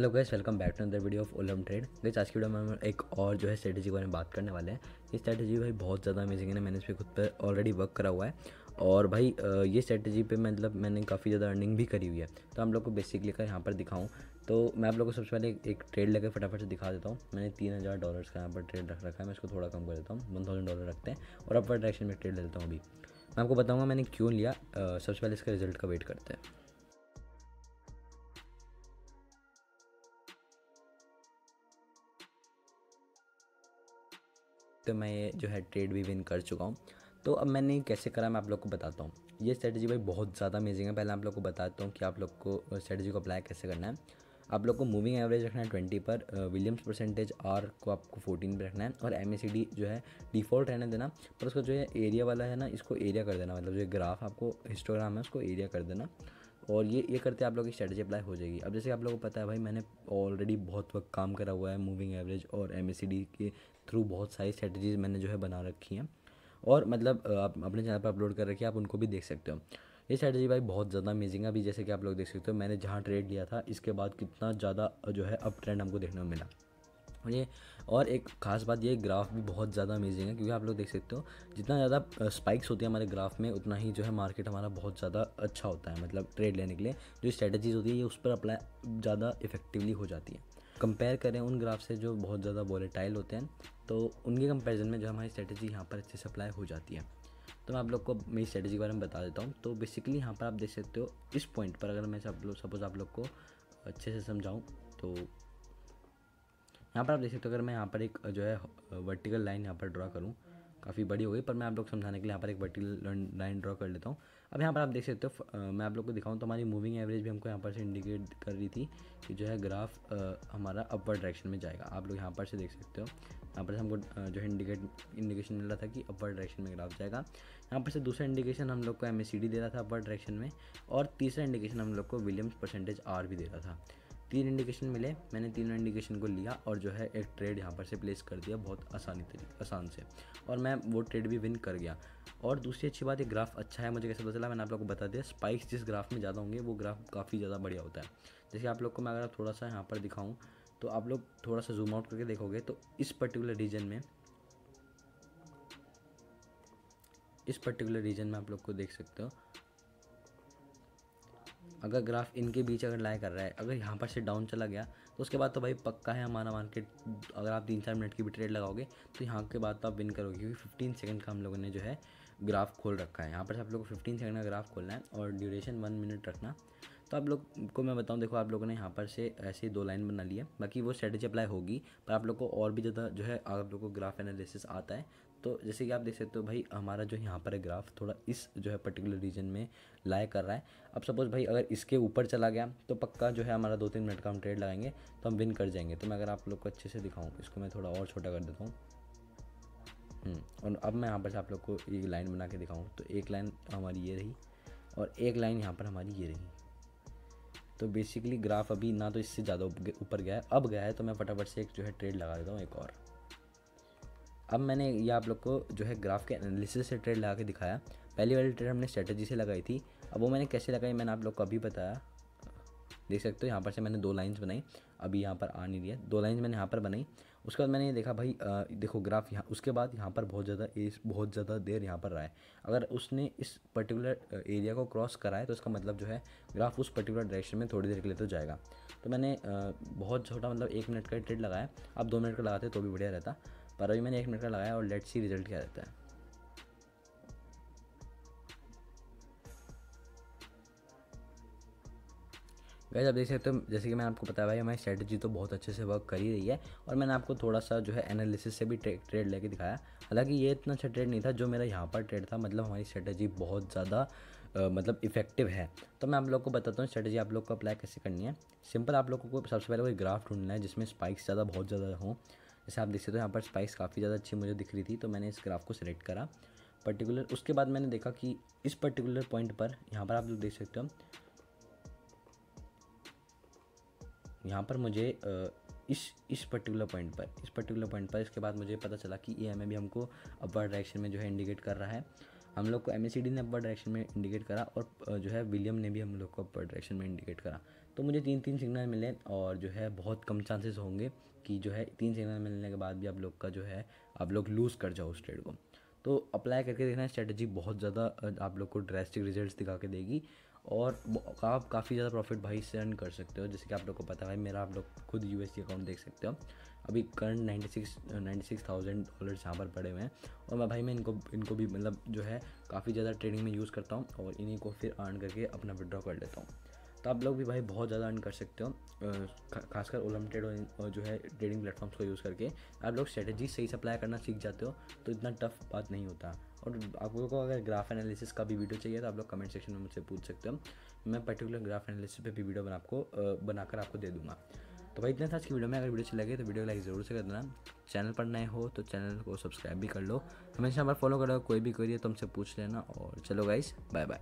Hello guys welcome back to another video of Olymp Trade guys आज की video में हम एक और जो है स्ट्रेटजी के बारे में बात करने वाले हैं। ये स्ट्रेटजी भाई बहुत ज़्यादा अमेजिंग है ना, मैंने इस पर खुद पर ऑलरेडी वर्क करा हुआ है। और भाई ये स्ट्रेटजी पे मतलब मैंने काफ़ी ज़्यादा अर्निंग भी करी हुई है। तो हम लोग को बेसिकली का यहाँ पर दिखाऊँ। तो मैं आप लोग को सबसे पहले एक ट्रेड लेकर फटाफट से दिखा देता हूँ। मैंने तीन हज़ार डॉलर्स का यहाँ पर ट्रेड रख रखा है। मैं इसको थोड़ा कम कर देता हूँ। वन थाउज़ेंड डॉलर रखते हैं और अपर डायरेक्शन में ट्रेड लेता हूँ अभी। मैं आपको बताऊँगा मैंने क्यों लिया। सबसे पहले इसका रिज़ल्ट का वेट करते हैं। तो मैं ये जो है ट्रेड भी विन कर चुका हूँ। तो अब मैंने कैसे करा, मैं आप लोग को बताता हूँ। ये स्ट्रेटजी भाई बहुत ज़्यादा अमेजिंग है। पहले आप लोग को बताता हूँ कि आप लोग को स्ट्रेटजी को अप्लाई कैसे करना है। आप लोग को मूविंग एवरेज रखना है ट्वेंटी पर विलियम्स परसेंटेज आर को आपको फोर्टीन पर रखना है और एम जो है डिफ़ॉल्ट रहने देना। पर उसका जो है एरिया वाला है ना, इसको एरिया कर देना। मतलब जो ग्राफ आपको हिस्टोग्राम है, उसको एरिया कर देना। और ये ये करते आप लोग की स्ट्रेटजी अप्लाई हो जाएगी। अब जैसे आप लोगों को पता है भाई, मैंने ऑलरेडी बहुत वक्त काम करा हुआ है मूविंग एवरेज और एम के थ्रू बहुत सारी स्ट्रेटजीज मैंने जो है बना रखी हैं। और मतलब आप अपने चैनल पर अपलोड कर रखी है, आप उनको भी देख सकते हो। ये स्ट्रेटजी भाई बहुत ज़्यादा अमेजिंग है। अभी जैसे कि आप लोग देख सकते हो, मैंने जहाँ ट्रेड लिया था, इसके बाद कितना ज़्यादा जो है अप ट्रेंड हमको देखने को मिला। ये और एक ख़ास बात ये, ग्राफ भी बहुत ज़्यादा अमेजिंग है, क्योंकि आप लोग देख सकते हो, जितना ज़्यादा स्पाइक्स होती है हमारे ग्राफ में, उतना ही जो है मार्केट हमारा बहुत ज़्यादा अच्छा होता है मतलब ट्रेड लेने के लिए। जो स्ट्रेटजीज होती है, ये उस पर अप्लाई ज़्यादा इफेक्टिवली हो जाती है। कंपेयर करें उन ग्राफ से जो बहुत ज़्यादा वॉलेटाइल होते हैं तो उनके कंपेरिजन में जो हमारी स्ट्रेटजी यहाँ पर अच्छे से अप्लाई हो जाती है। तो मैं आप लोग को मेरी स्ट्रेटजी के बारे में बता देता हूँ। तो बेसिकली यहाँ पर आप देख सकते हो, इस पॉइंट पर अगर मैं सब लोग सपोज़ आप लोग को अच्छे से समझाऊँ तो यहाँ पर आप देख सकते हो, अगर मैं यहाँ पर एक, जो है वर्टिकल लाइन यहाँ पर ड्रा करूँ, काफ़ी बड़ी हो गई, पर मैं आप लोग समझाने के लिए यहाँ पर एक वर्टिकल लाइन ड्रॉ कर लेता हूँ। अब यहाँ पर आप देख सकते हो मैं आप लोग को दिखाऊँ तो हमारी मूविंग एवरेज भी हमको यहाँ पर से इंडिकेट कर रही थी कि जो है ग्राफ हमारा अपवर्ड डायरेक्शन में जाएगा। आप लोग यहाँ पर से देख सकते हो, यहाँ पर से हमको जो है इंडिकेट इंडिकेशन मिल रहा था कि अपवर्ड डायरेक्शन में ग्राफ जाएगा। यहाँ पर से दूसरा इंडिकेशन हम लोग को एम दे रहा था अपवर्ड डायरेक्शन में, और तीसरा इंडिकेशन हम लोग को विलियम्स परसेंटेज आर भी दे रहा था। तीन इंडिकेशन मिले, मैंने तीनों इंडिकेशन को लिया और जो है एक ट्रेड यहाँ पर से प्लेस कर दिया बहुत आसानी तरीके आसान से। और मैं वो ट्रेड भी विन कर गया। और दूसरी अच्छी बात, ये ग्राफ अच्छा है, मुझे कैसे पता चला, मैंने आप लोग को बता दिया। स्पाइक्स जिस ग्राफ में ज़्यादा होंगे, वो ग्राफ काफ़ी ज़्यादा बढ़िया होता है। जैसे आप लोग को मैं अगर थोड़ा सा यहाँ पर दिखाऊँ तो आप लोग थोड़ा सा जूम आउट करके देखोगे तो इस पर्टिकुलर रीजन में, इस पर्टिकुलर रीजन में आप लोग को देख सकते हो। अगर ग्राफ इनके बीच अगर लाई कर रहा है, अगर यहाँ पर से डाउन चला गया तो उसके बाद तो भाई पक्का है हमारा मार्केट अगर आप तीन चार मिनट की भी ट्रेड लगाओगे तो यहाँ के बाद तो आप विन करोगे, क्योंकि फिफ्टीन सेकंड का हम लोगों ने जो है ग्राफ खोल रखा है। यहाँ पर से आप लोग को फिफ्टीन सेकंड का ग्राफ खोलना है और ड्यूरेशन वन मिनट रखना। तो आप लोग को मैं बताऊँ देखो आप लोगों ने यहाँ पर से ऐसे दो लाइन बना लिया बाकी वो स्ट्रेटेजी अप्लाई होगी पर आप लोग को और भी ज़्यादा जो है आप लोग को ग्राफ एनालिसिस आता है। तो जैसे कि आप देख सकते हो भाई हमारा जो यहाँ पर है ग्राफ थोड़ा इस जो है पर्टिकुलर रीजन में लाए कर रहा है। अब सपोज़ भाई अगर इसके ऊपर चला गया तो पक्का जो है हमारा दो तीन मिनट का हम ट्रेड लगाएँगे तो हम विन कर जाएँगे। तो मैं अगर आप लोग को अच्छे से दिखाऊँ इसको मैं थोड़ा और छोटा कर देता हूँ। हम्म, और अब मैं यहाँ पर से आप लोग को एक लाइन बना के दिखाऊँ। तो एक लाइन हमारी ये रही और एक लाइन यहाँ पर हमारी ये रही। तो बेसिकली ग्राफ अभी ना तो इससे ज़्यादा ऊपर गया है। अब गया है तो मैं फटाफट से एक जो है ट्रेड लगा देता हूँ एक और। अब मैंने ये आप लोग को जो है ग्राफ के एनालिसिस से ट्रेड लगा के दिखाया। पहली वाली ट्रेड हमने स्ट्रेटजी से लगाई थी। अब वो मैंने कैसे लगाई मैंने आप लोग को अभी बताया। देख सकते हो यहाँ पर से मैंने दो लाइन्स बनाई। अभी यहाँ पर आ नहीं दिया दो लाइन्स मैंने यहाँ पर बनाई। उसके बाद मैंने ये देखा भाई आ, देखो ग्राफ यहाँ उसके बाद यहाँ पर बहुत ज़्यादा बहुत ज़्यादा देर यहाँ पर रहा है। अगर उसने इस पर्टिकुलर एरिया को क्रॉस कराए तो इसका मतलब जो है ग्राफ उस पर्टिकुलर डायरेक्शन में थोड़ी देर के लिए तो जाएगा। तो मैंने आ, बहुत छोटा मतलब एक मिनट का ट्रेड लगाया। अब दो मिनट का लगाते तो भी बढ़िया रहता पर अभी मैंने एक मिनट का लगाया और लेट सी रिज़ल्ट क्या रहता है। वैसे आप देख सकते हो, जैसे कि मैंने आपको बताया भाई हमारी स्ट्रेटजी तो बहुत अच्छे से वर्क कर ही रही है और मैंने आपको थोड़ा सा जो है एनालिसिस से भी ट्रेड लेके दिखाया। हालाँकि ये इतना अच्छा ट्रेड नहीं था, जो मेरा यहाँ पर ट्रेड था मतलब हमारी स्ट्रेटजी बहुत ज़्यादा मतलब इफ़ेक्टिव है। तो मैं आप लोग को बताता हूँ स्ट्रेटजी आप लोग को अप्लाई कैसे करनी है। सिंपल आप लोगों को सबसे पहले कोई ग्राफ ढूंढना है, जिसमें स्पाइक्स ज़्यादा, बहुत ज़्यादा हों। जैसे आप देख सकते हो, यहाँ पर स्पाइस काफ़ी ज़्यादा अच्छी मुझे दिख रही थी तो मैंने इस ग्राफ को सिलेक्ट करा। पर्टिकुलर उसके बाद मैंने देखा कि इस पर्टिकुलर पॉइंट पर, यहाँ पर आप लोग देख सकते हो यहाँ पर मुझे इस इस पर्टिकुलर पॉइंट पर, इस पर्टिकुलर पॉइंट पर इसके बाद मुझे पता चला कि ए एम भी हमको अपवर्ड डायरेक्शन में जो है इंडिकेट कर रहा है। हम लोग को एम ने अपवर्ड डायरेक्शन में इंडिकेट करा और जो है विलियम ने भी हम लोग को अपवर्ड डायरेक्शन में इंडिकेट करा। तो मुझे तीन तीन सिग्नल मिले और जो है बहुत कम चांसेस होंगे कि जो है तीन सिग्नल मिलने के बाद भी आप लोग का जो है, आप लोग लूज़ कर जाओ उस ट्रेड को। तो अप्लाई करके देखना स्ट्रेटजी बहुत ज़्यादा आप लोग को ड्रेस्टिक रिजल्ट्स दिखा के देगी। और आप काफ़ी ज़्यादा प्रॉफिट भाई से अर्न कर सकते हो। जैसे कि आप लोग को पता है भाई, मेरा आप लोग खुद यू अकाउंट देख सकते हो। अभी current ninety six ninety six thousand dollar यहाँ पर पड़े हुए हैं। और मैं भाई, मैं इनको इनको भी मतलब जो है काफ़ी ज़्यादा ट्रेडिंग में यूज़ करता हूँ और इन्हीं को फिर अर्न करके अपना विड्रॉ कर लेता हूँ। तो आप लोग भी भाई बहुत ज़्यादा अर्न कर सकते हो खासकर ओलमटेड और जो है ट्रेडिंग प्लेटफॉर्म्स को यूज़ करके। आप लोग स्ट्रेटजी सही सप्लाई करना सीख जाते हो तो इतना टफ बात नहीं होता। और आप लोगों को अगर ग्राफ एनालिसिस का भी वीडियो चाहिए तो आप लोग कमेंट सेक्शन में मुझसे पूछ सकते हो। मैं पर्टिकुलर ग्राफ एनालिसिस पे भी वीडियो बना आपको बनाकर आपको दे दूँगा। तो भाई इतने था आज की वीडियो में। अगर वीडियो अच्छी लगे तो वीडियो लाइक ज़रूर से कर देना। चैनल पर नए हो तो चैनल को सब्सक्राइब भी कर लो। हमेशा हमारा फॉलो करो। कोई भी क्वेरी है तो हमसे पूछ लेना। और चलो गाइस बाय बाय